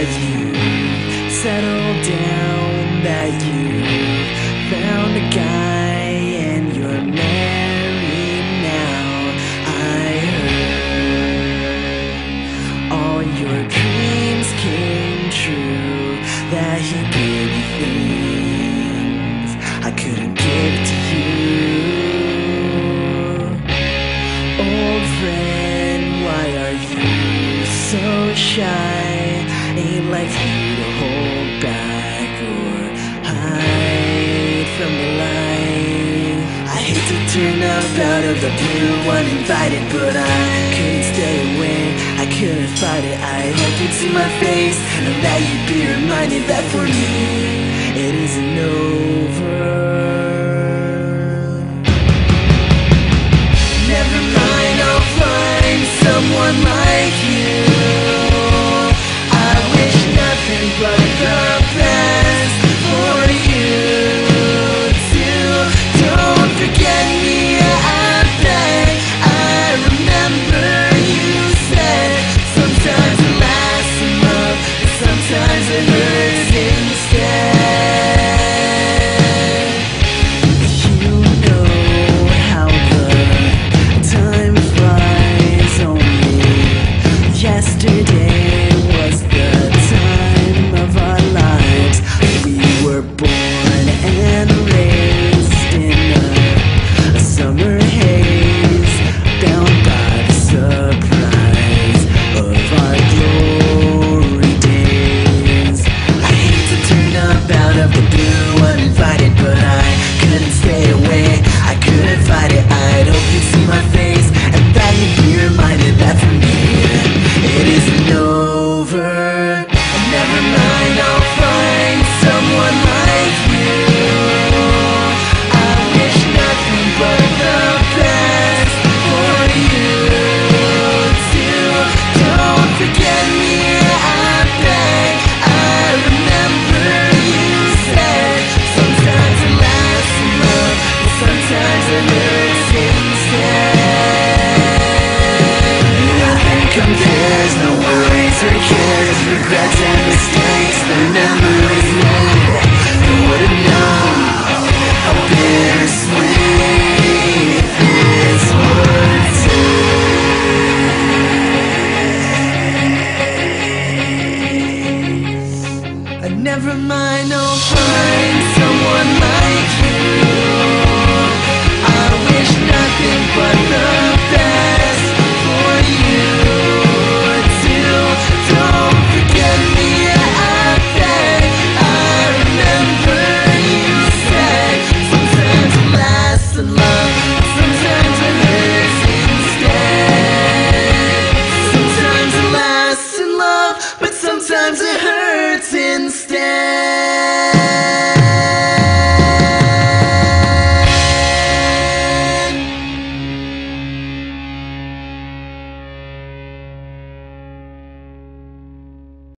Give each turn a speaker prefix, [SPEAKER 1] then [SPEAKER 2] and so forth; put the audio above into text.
[SPEAKER 1] that you settled down, that you found a guy and you're married now. I heard all your dreams came true, that he gave you things I couldn't give to you. Old friend, why are you so shy? Ain't like you to hold back or hide from the light. I hate to turn up out of the blue uninvited, but I couldn't stay away. I couldn't fight it. I hope you'd see my face and allow you be reminded that for me. regrets and mistakes The memories made Who would have known How bittersweet this would taste And never mind